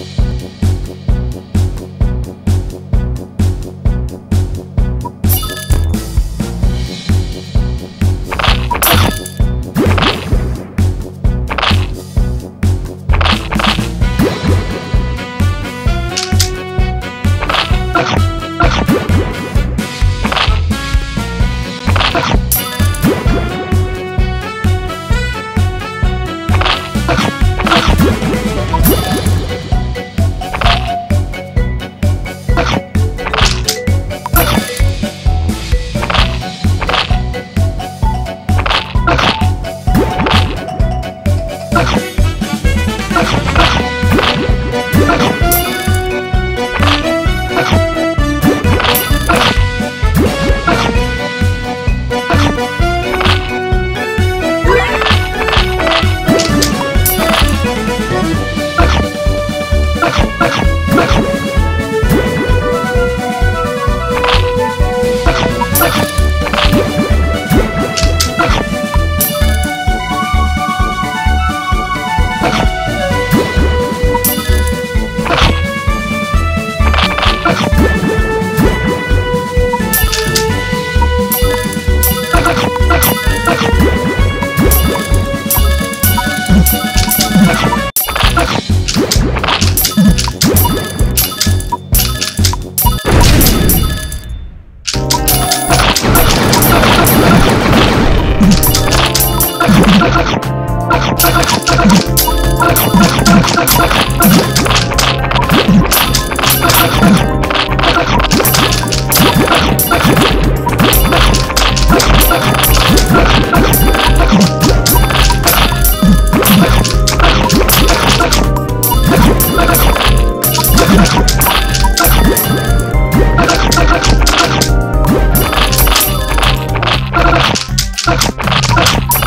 Música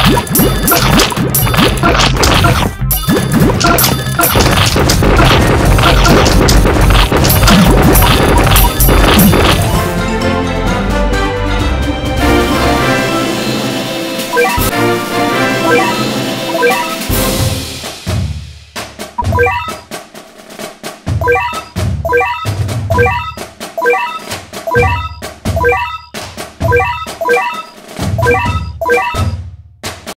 Yeah.